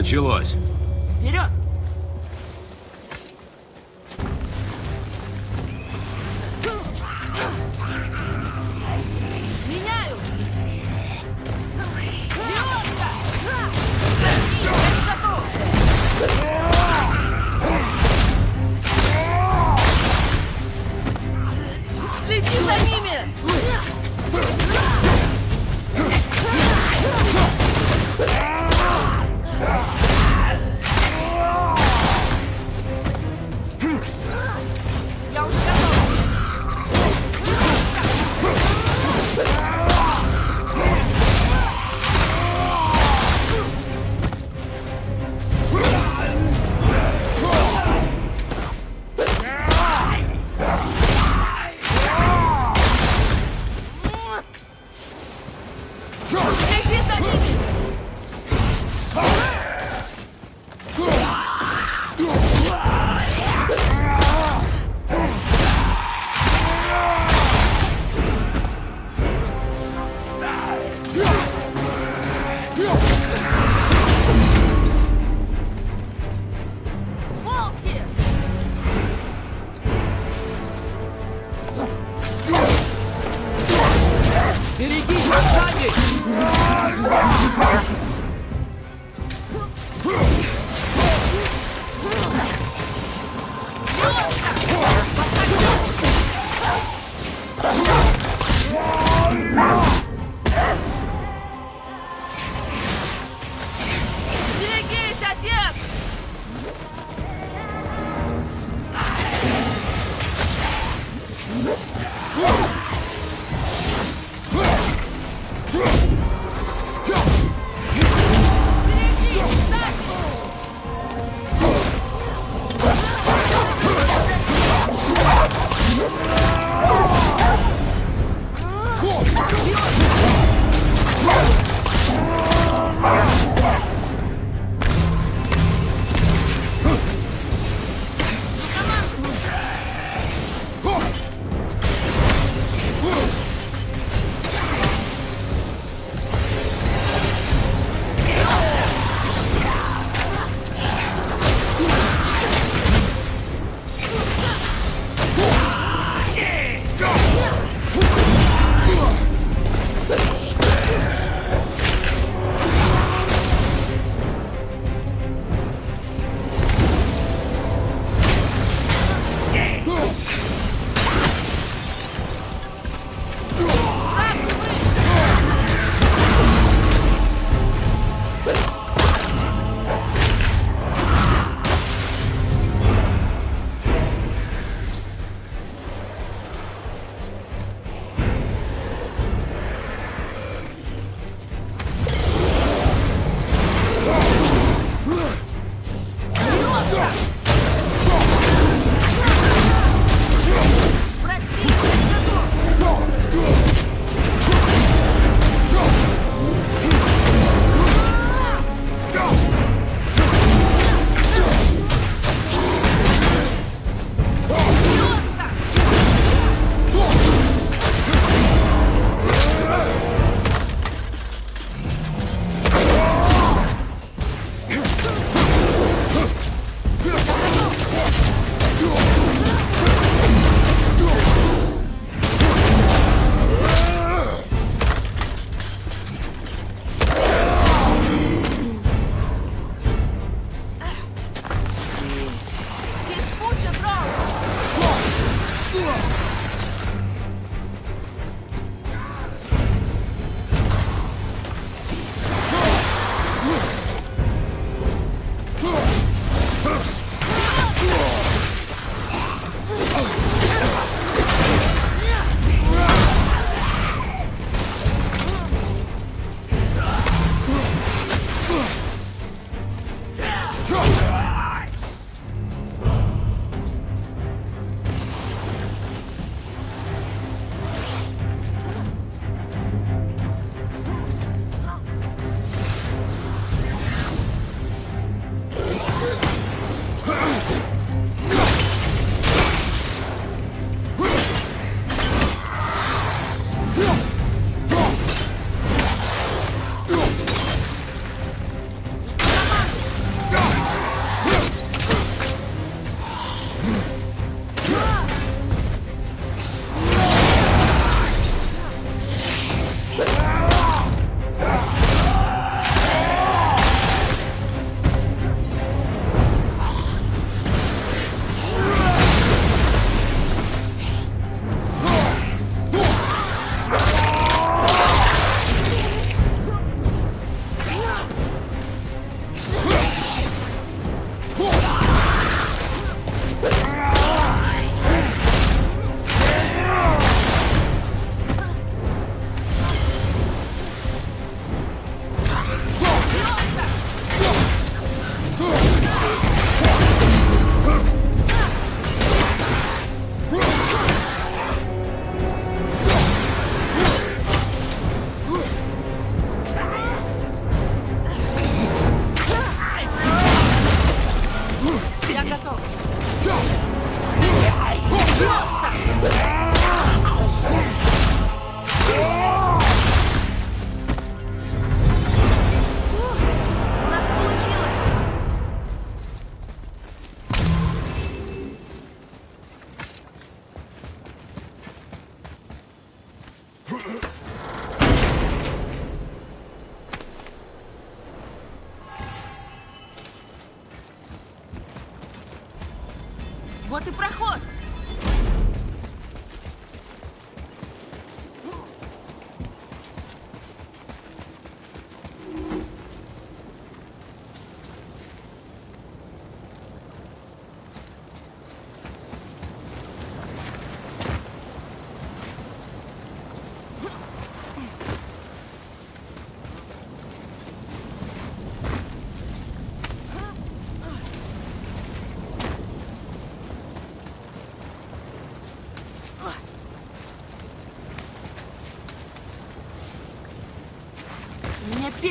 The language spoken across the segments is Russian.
Началось.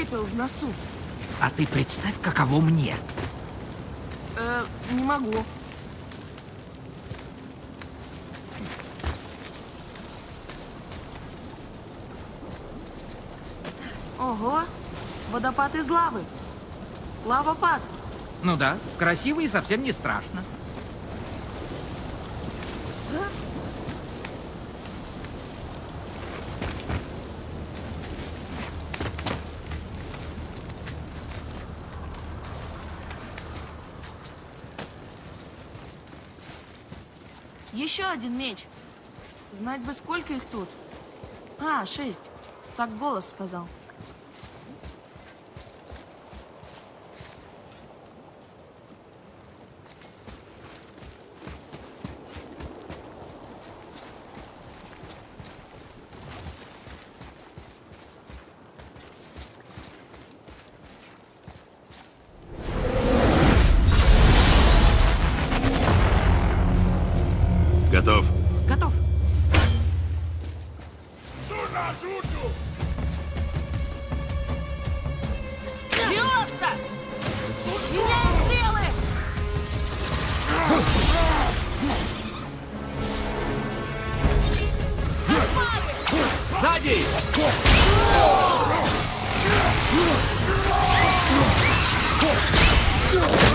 Пепел в носу. А ты представь, каково мне. Э, не могу. Ого, водопад из лавы. Лавопад. Ну да, красиво и совсем не страшно. Еще один меч. Знать бы, сколько их тут. А, шесть. Так голос сказал. Сзади! Готов!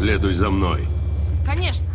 Следуй за мной. Конечно.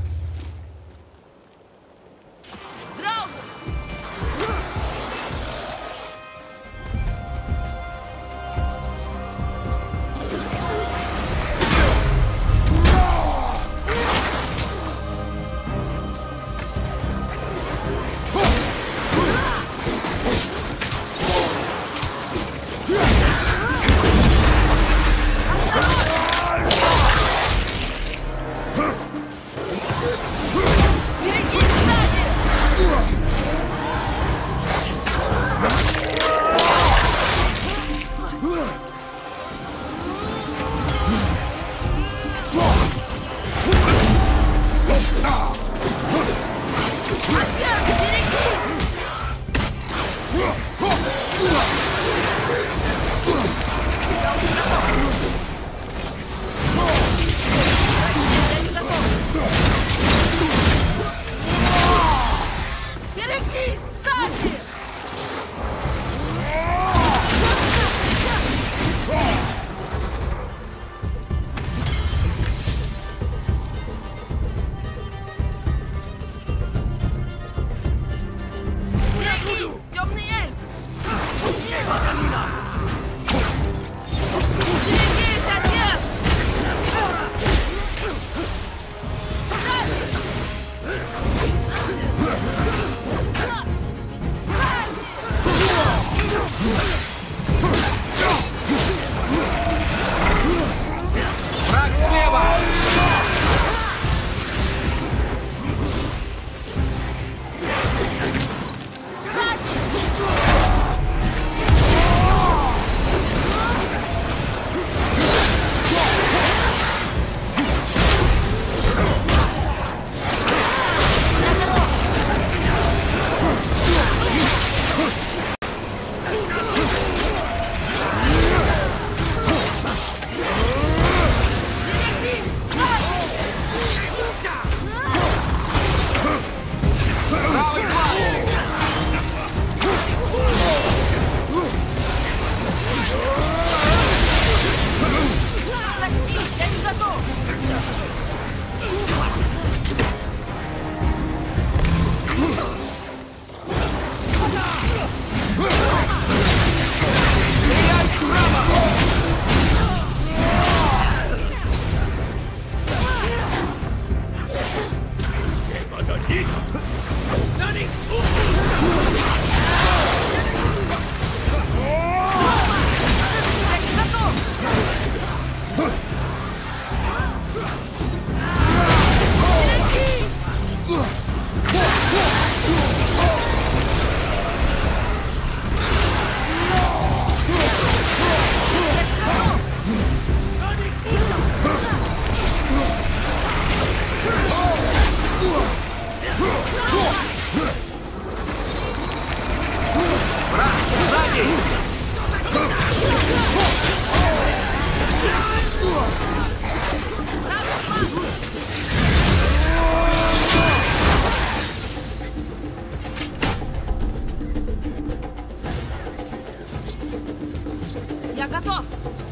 中そう。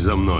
За мной.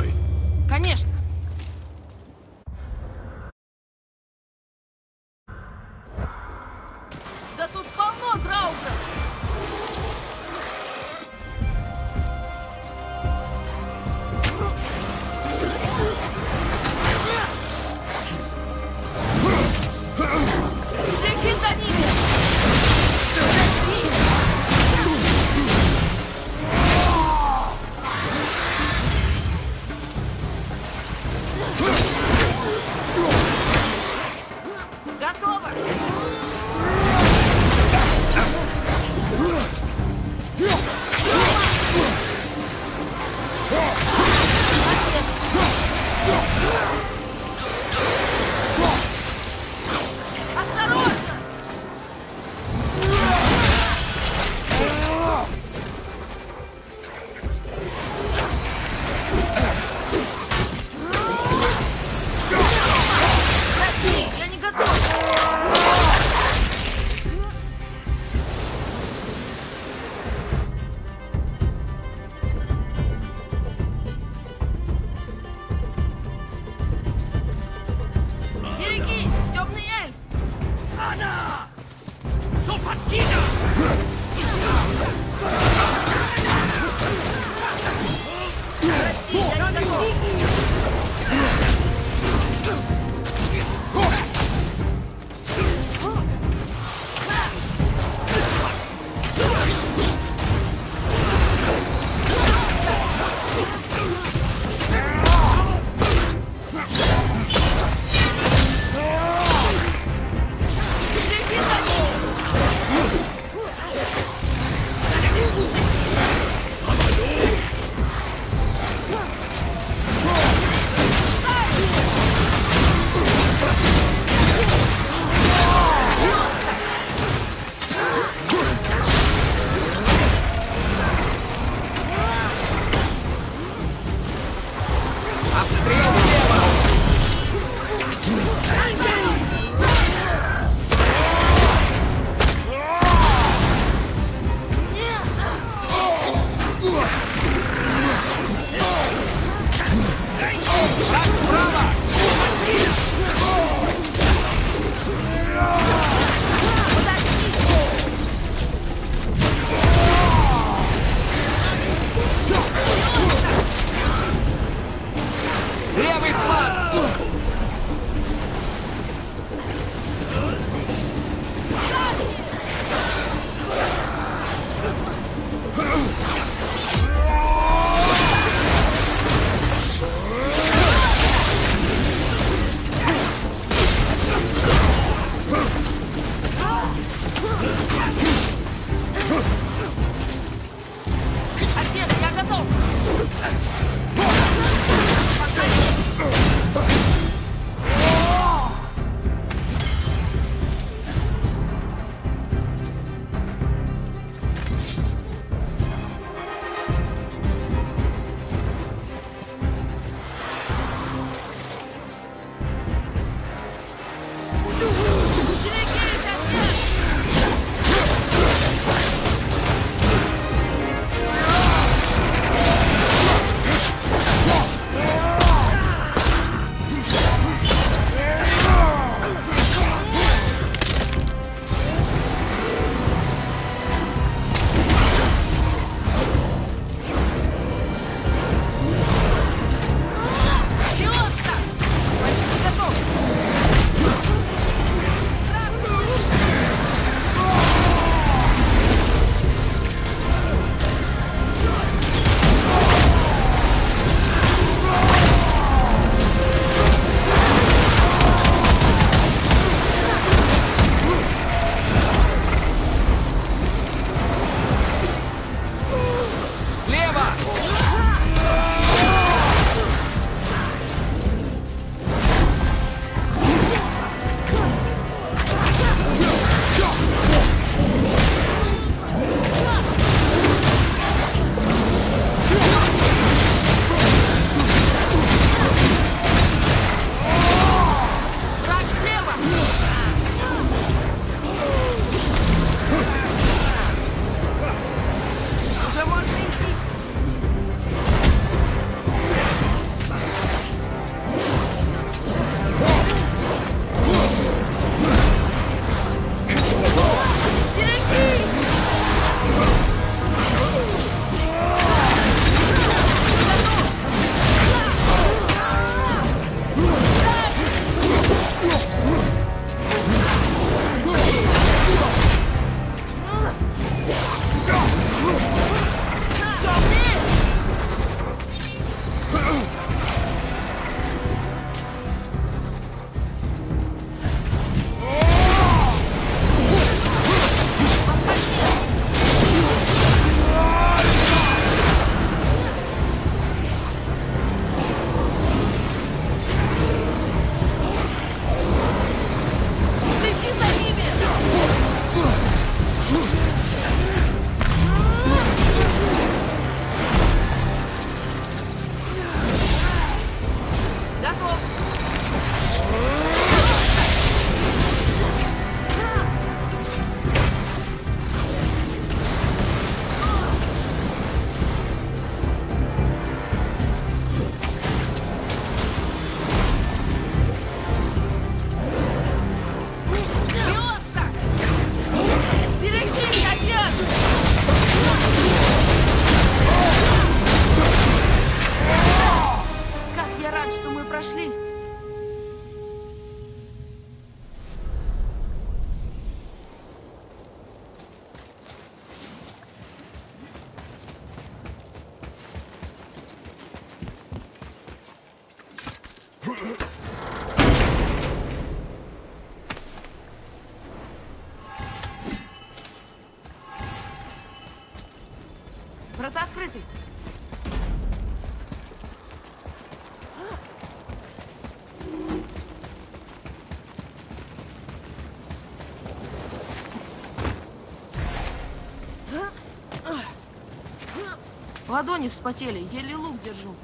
Ладони вспотели, еле лук держу.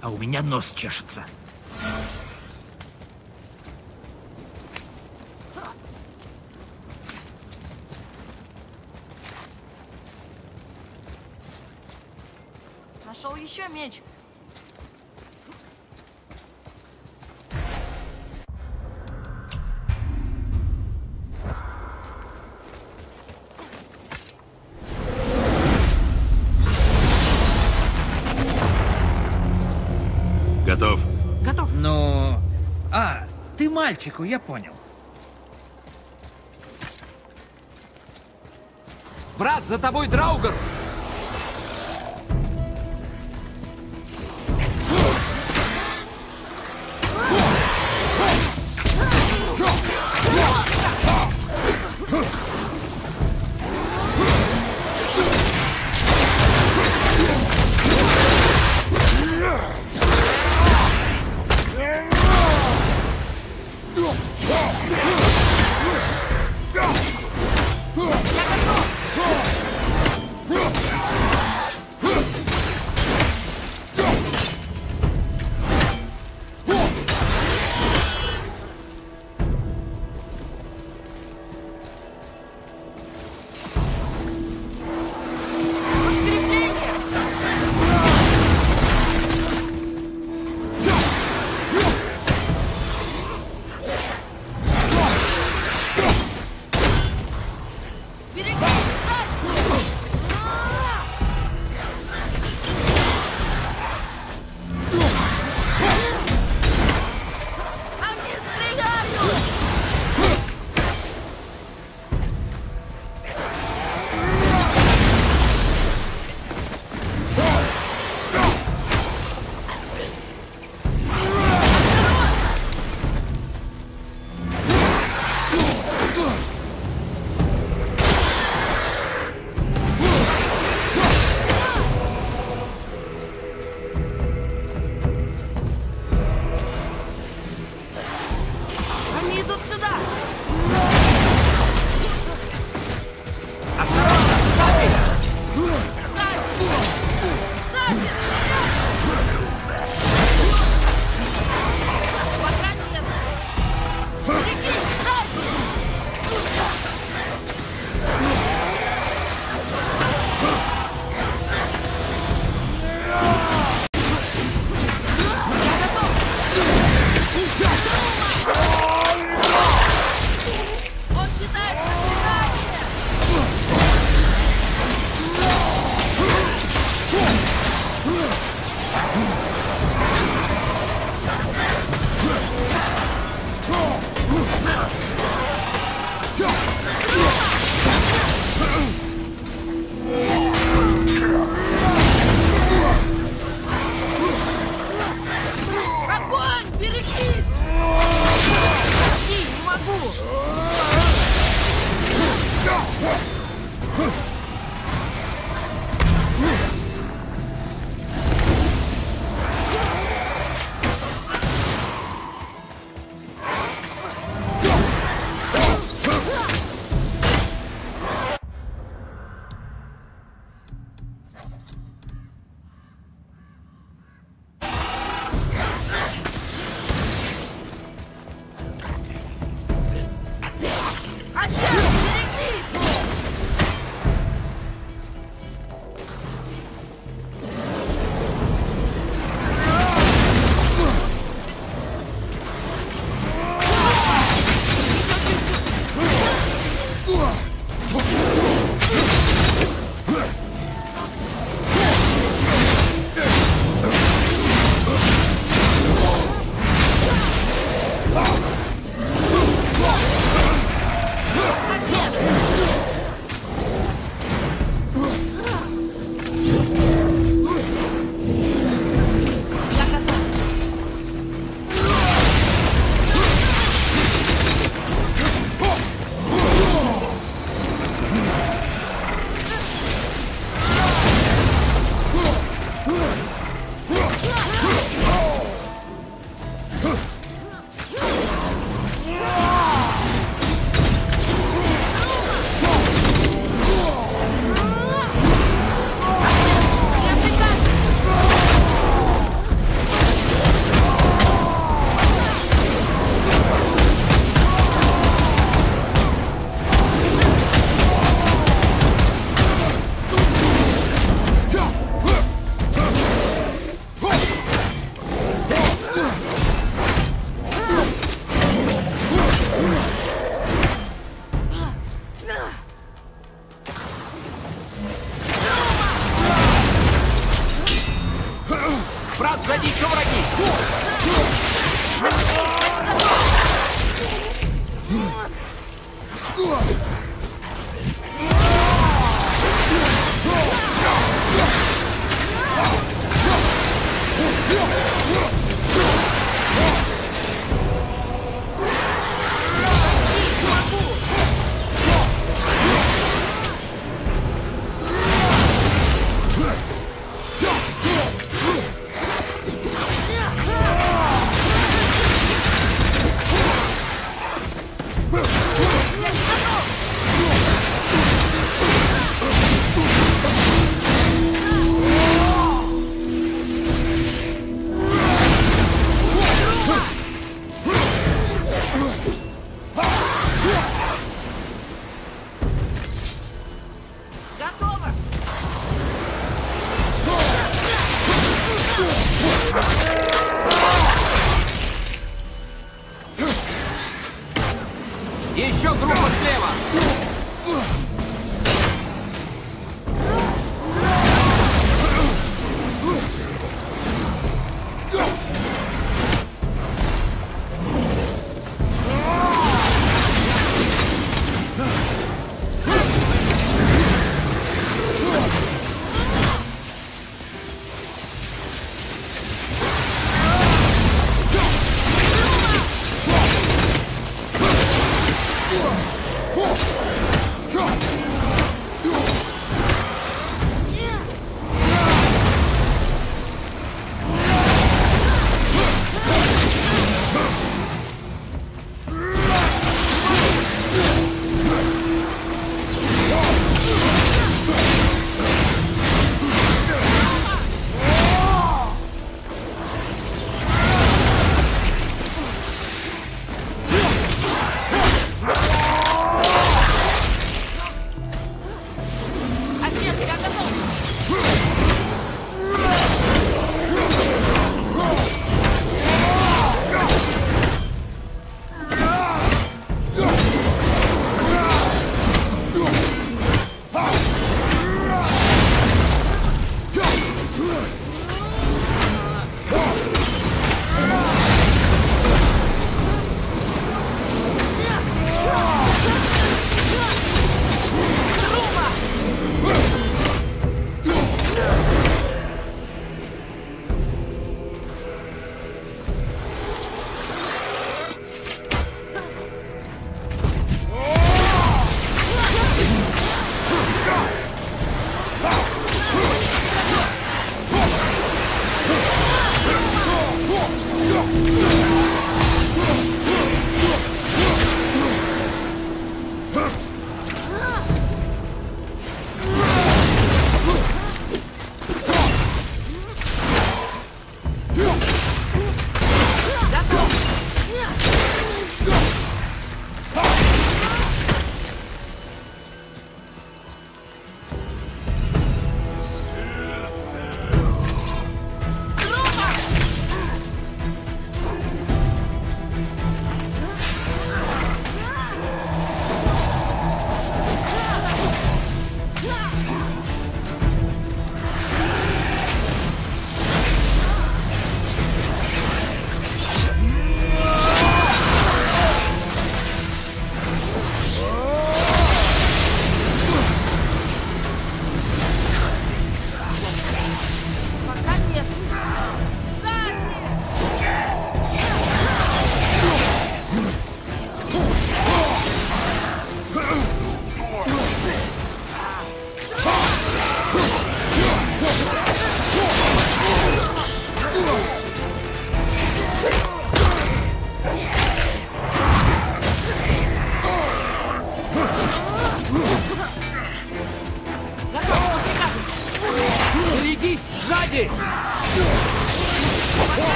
А у меня нос чешется. Нашел еще меч. Мальчику, я понял. Брат, за тобой Драугар!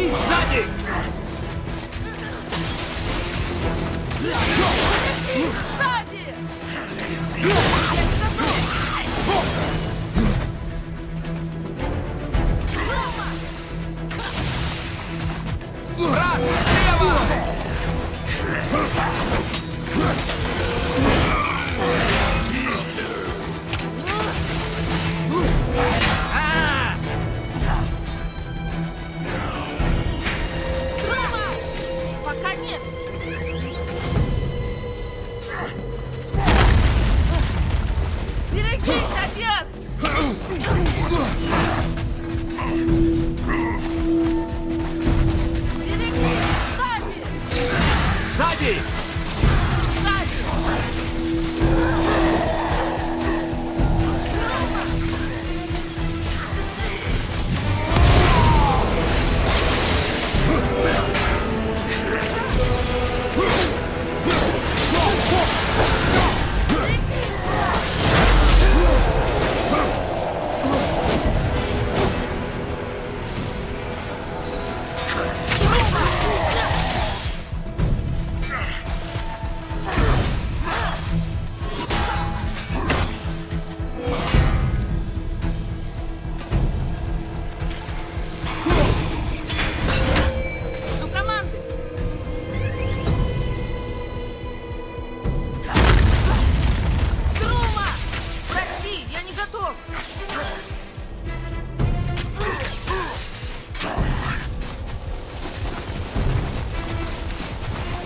Берегись сзади! Сзади!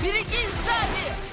Берегись сзади!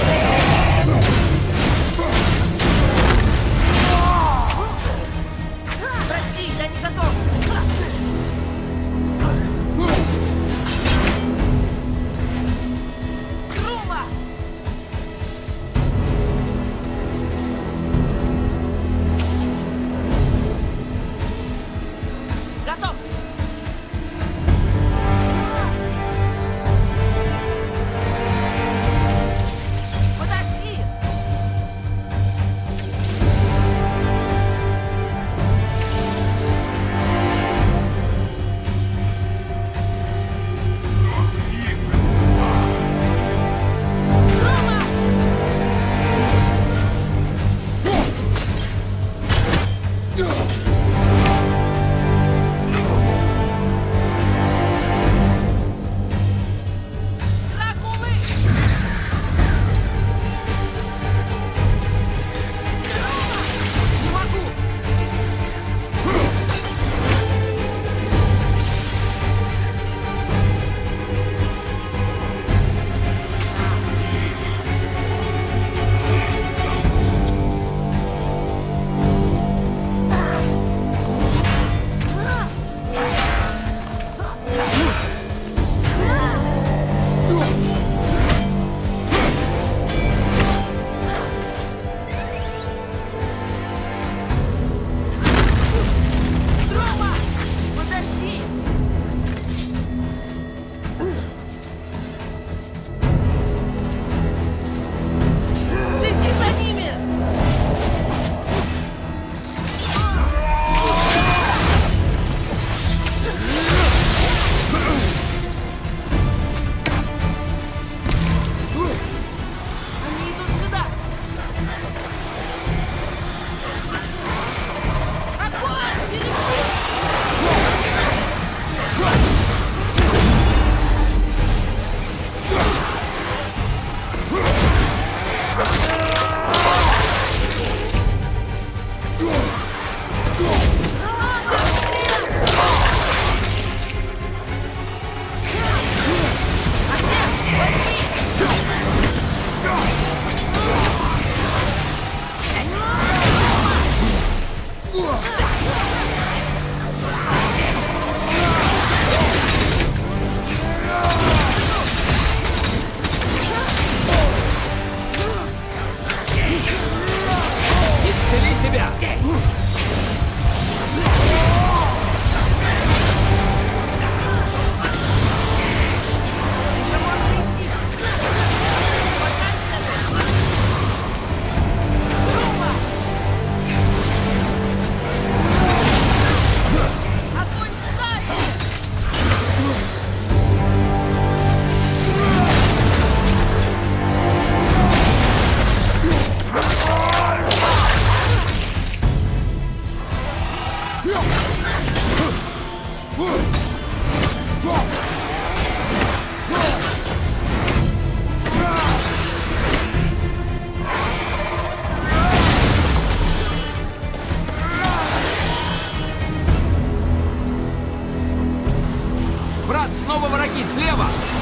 Yeah. Слева!